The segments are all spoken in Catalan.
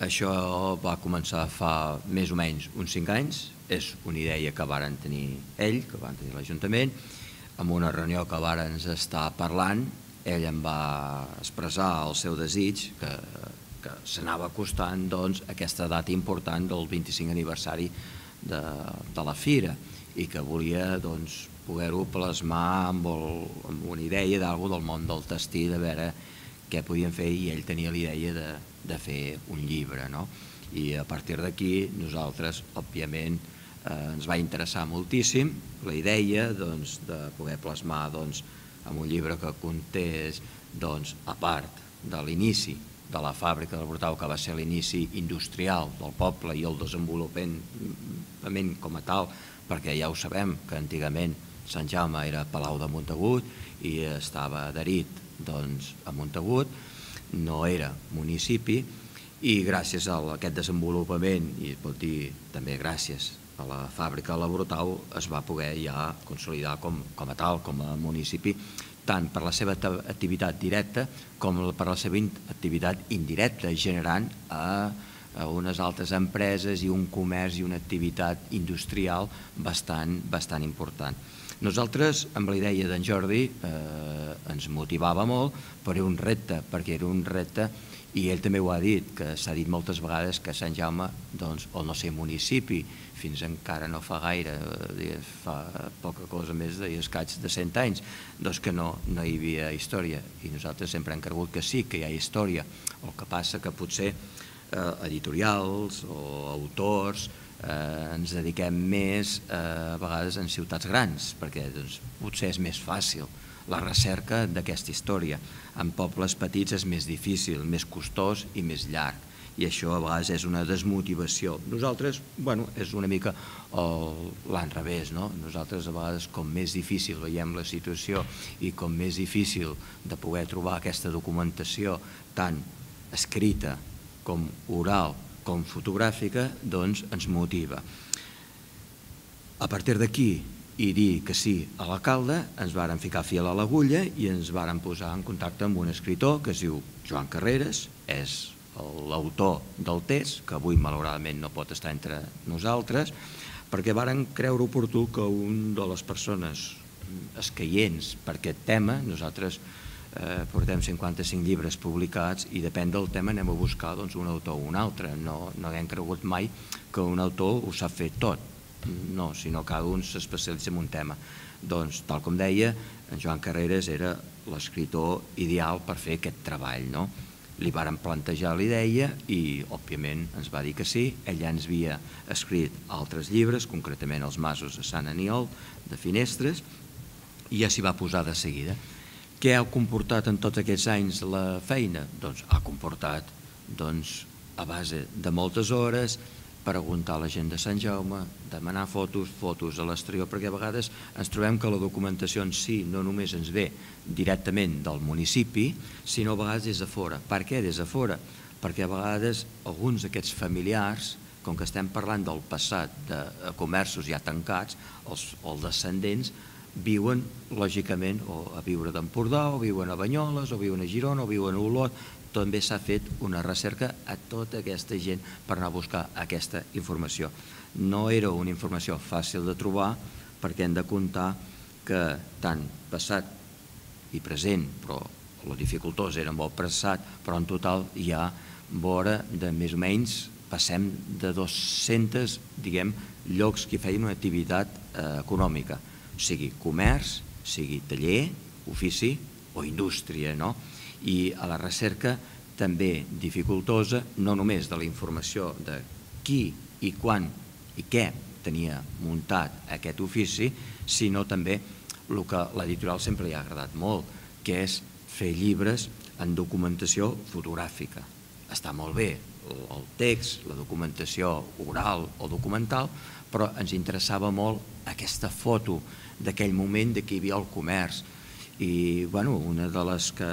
això va començar fa més o menys uns 5 anys, és una idea que varen tenir ell, que van tenir l'Ajuntament, amb una reunió que varen estar parlant, ell em va expressar el seu desig, que, que s'anava acostant doncs, aquesta data important del 25 aniversari de, de la Fira i que volia doncs, poder-ho plasmar amb, el, amb una idea d'algú del món del testí, de veure què podien fer i ell tenia l'idea de, de fer un llibre. No? I a partir d'aquí nosaltres, òbviament, eh, ens va interessar moltíssim la idea doncs, de poder plasmar doncs, amb un llibre que contés, doncs, a part de l'inici de la fàbrica del Brutau, que va ser l'inici industrial del poble i el desenvolupament com a tal, perquè ja ho sabem que antigament Sant Jaume era Palau de Montagut i estava adherit doncs, a Montagut, no era municipi i gràcies a aquest desenvolupament, i es pot dir també gràcies a la fàbrica la Brutau, es va poder ja consolidar com, com a tal, com a municipi, tant per la seva activitat directa com per la seva activitat indirecta, generant a, a unes altres empreses i un comerç i una activitat industrial bastant, bastant important. Nosaltres, amb la idea d'en Jordi, eh, ens motivava molt, però era un repte, perquè era un repte, i ell també ho ha dit, que s'ha dit moltes vegades que Sant Jaume, doncs, no sé, municipi, fins encara no fa gaire, eh, fa poca cosa més de escaig de 100 anys, doncs que no, no hi havia història. I nosaltres sempre hem cregut que sí, que hi ha història. El que passa que potser eh, editorials o autors, eh, ens dediquem més eh, a vegades en ciutats grans, perquè doncs, potser és més fàcil la recerca d'aquesta història. En pobles petits és més difícil, més costós i més llarg i això a vegades és una desmotivació. Nosaltres, bueno, és una mica l'an revés, no? Nosaltres a vegades com més difícil veiem la situació i com més difícil de poder trobar aquesta documentació tant escrita com oral com fotogràfica, doncs ens motiva. A partir d'aquí, i dir que sí a l'alcalde, ens varen ficar fil a l'agulla i ens varen posar en contacte amb un escritor que es diu Joan Carreras, és l'autor del test, que avui malauradament no pot estar entre nosaltres, perquè varen creure oportú que un de les persones escaients per aquest tema, nosaltres eh, portem 55 llibres publicats i depèn del tema anem a buscar doncs, un autor o un altre. No, no hem cregut mai que un autor ho sap fer tot, no, sinó que cada un s'especialitza en un tema. Doncs, tal com deia, en Joan Carreras era l'escriptor ideal per fer aquest treball. No? Li varen plantejar la idea i, òbviament, ens va dir que sí. Ell ja ens havia escrit altres llibres, concretament Els masos de Sant Aniol, de Finestres, i ja s'hi va posar de seguida. Què ha comportat en tots aquests anys la feina? Doncs ha comportat doncs, a base de moltes hores, preguntar a la gent de Sant Jaume, demanar fotos, fotos a l'exterior, perquè a vegades ens trobem que la documentació en si no només ens ve directament del municipi, sinó a vegades des de fora. Per què des de fora? Perquè a vegades alguns d'aquests familiars, com que estem parlant del passat de comerços ja tancats, els, els descendents viuen, lògicament, o a viure d'Empordà, o viuen a Banyoles, o viuen a Girona, o viuen a Olot, també s'ha fet una recerca a tota aquesta gent per anar a buscar aquesta informació. No era una informació fàcil de trobar perquè hem de comptar que tant passat i present, però la dificultós era molt passat, però en total hi ha vora de més o menys passem de 200 diguem, llocs que feien una activitat eh, econòmica sigui comerç, sigui taller, ofici o indústria, no? I a la recerca també dificultosa, no només de la informació de qui i quan i què tenia muntat aquest ofici, sinó també el que l'editorial sempre li ha agradat molt, que és fer llibres en documentació fotogràfica. Està molt bé el text, la documentació oral o documental, però ens interessava molt aquesta foto d'aquell moment de que hi havia el comerç. I bueno, una de les que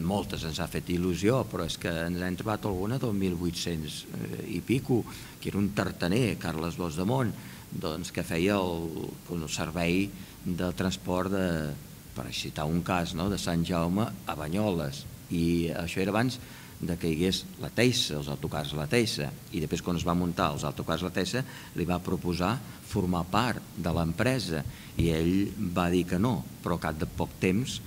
moltes ens ha fet il·lusió, però és que ens hem trobat alguna del 1800 eh, i pico, que era un tartaner, Carles Bos de Mont, doncs, que feia el, el servei de transport de, per citar un cas, no, de Sant Jaume a Banyoles. I això era abans de que hi hagués la Teissa, els autocars La Teissa, i després quan es va muntar els autocars La Teissa li va proposar formar part de l'empresa i ell va dir que no, però cap de poc temps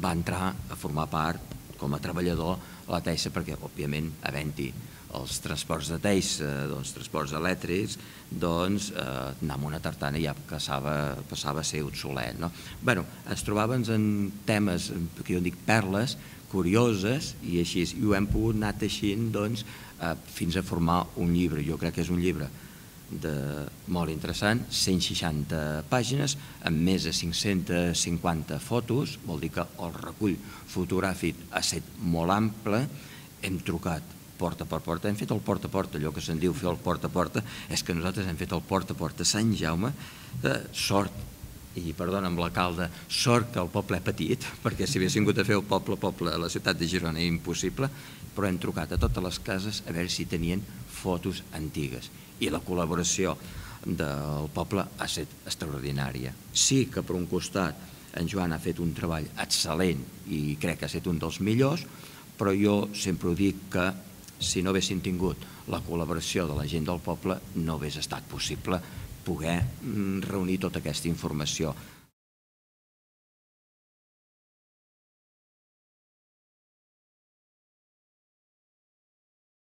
va entrar a formar part com a treballador a la Teissa perquè, òbviament, havent-hi els transports de Teissa, doncs, transports elèctrics, doncs eh, anar amb una tartana ja passava, passava a ser obsolet. No? bueno, ens trobàvem en temes, que jo dic perles, curioses, i així i ho hem pogut anar teixint doncs, eh, fins a formar un llibre. Jo crec que és un llibre de, molt interessant, 160 pàgines, amb més de 550 fotos, vol dir que el recull fotogràfic ha estat molt ample, hem trucat porta per porta, hem fet el porta a porta, allò que se'n diu fer el porta a porta, és que nosaltres hem fet el porta a porta Sant Jaume, de sort, i perdona amb l'alcalde, sort que el poble és petit, perquè si hagués vingut a fer el poble, poble a la ciutat de Girona, impossible, però hem trucat a totes les cases a veure si tenien fotos antigues i la col·laboració del poble ha estat extraordinària. Sí que per un costat en Joan ha fet un treball excel·lent i crec que ha estat un dels millors, però jo sempre ho dic que si no haguessin tingut la col·laboració de la gent del poble no hagués estat possible poder mm, reunir tota aquesta informació.